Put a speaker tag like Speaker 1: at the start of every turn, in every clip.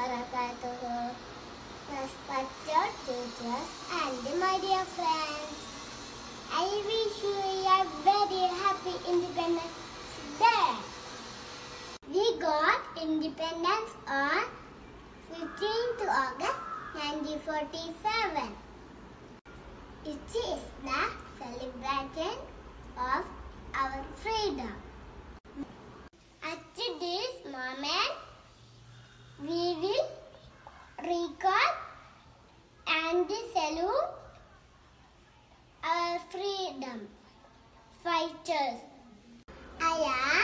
Speaker 1: wabarakatuh. Respect your teachers and my dear friends. I wish you a very happy Independence Day. We got independence on 15th August 1947. It is the celebration of our freedom. At this moment, we will recall and salute our freedom fighters. I am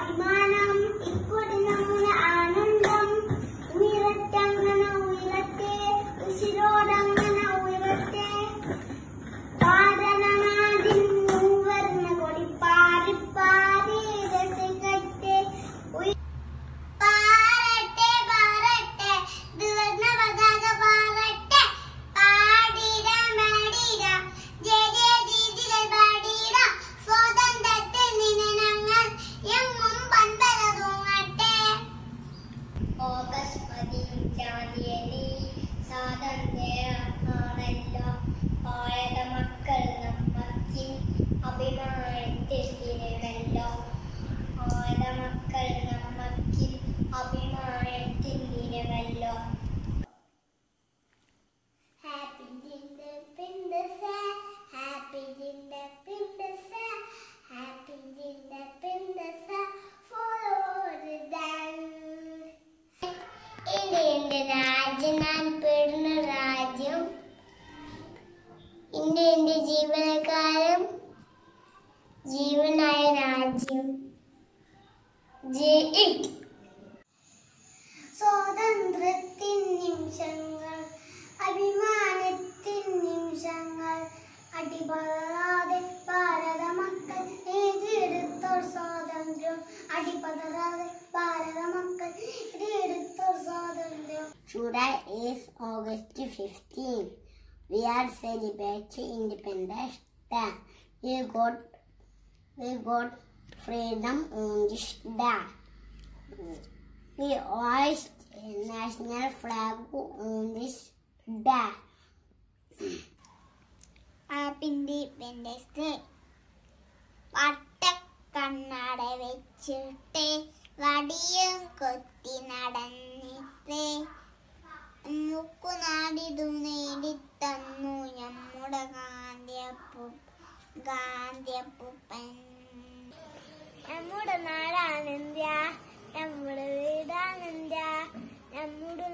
Speaker 1: animales. Ferdinand Perez. is August 15. We are celebrating Independence Day. We got, we got freedom on this day. We hoist the national flag on this day. Happy Independence Day. പട്ടക്കണ്ണട വെച്ചിട്ട് വടിയും കൊത്തി നടന്നിട്ട് മുക്കുനാടിതു തന്നു നമ്മുടെ ഗാന്ധിയപ്പു ഗാന്ധിയപ്പൂപ്പൻ. നമ്മുടെ നാടാണ് India നമ്മുടെ വീടാണ് ഇന്ത്യ നമ്മുടെ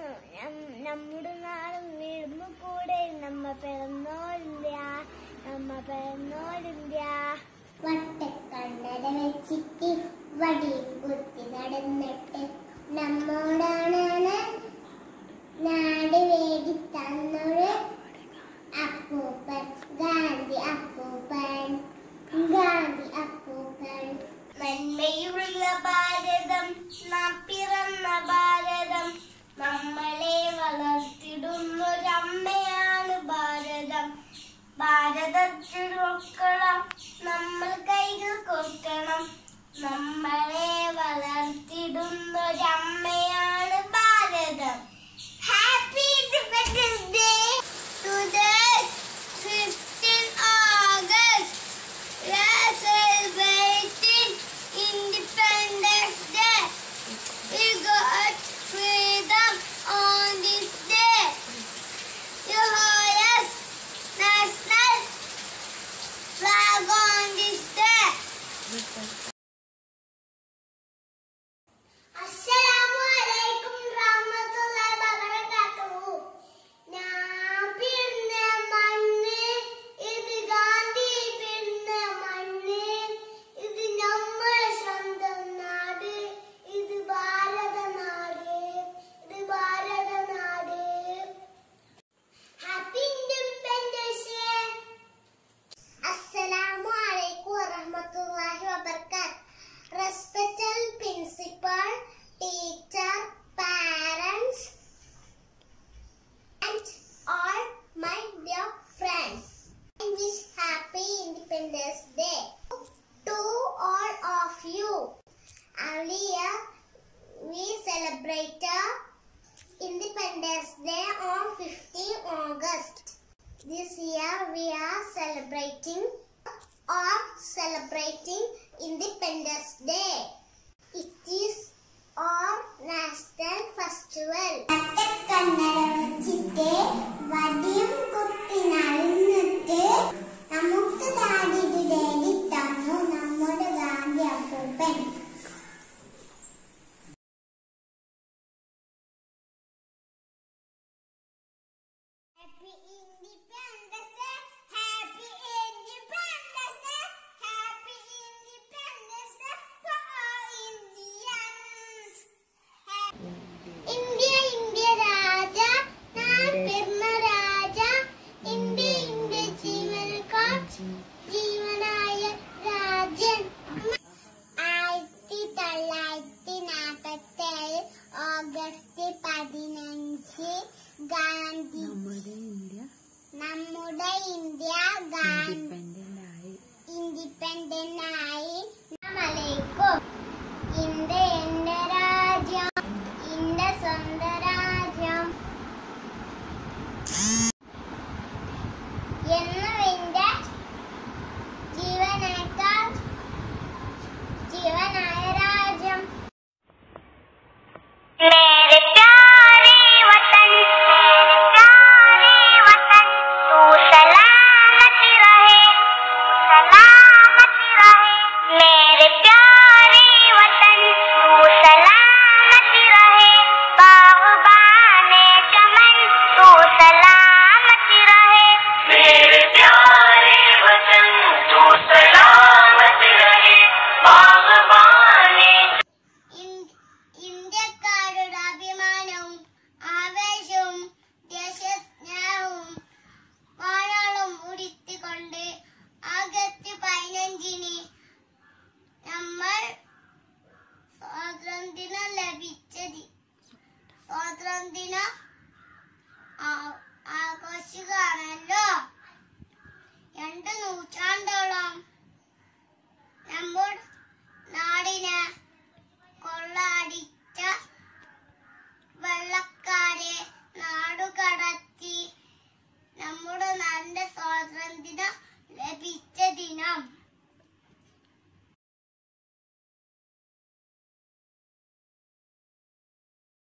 Speaker 1: This year we are celebrating or celebrating Independence Day. It is our national festival. Kannada വെച്ചിട്ട് വടിയും കുത്തി നടുന്നിട്ട് നമുക്ക് താടിയിടുകയും independence. and then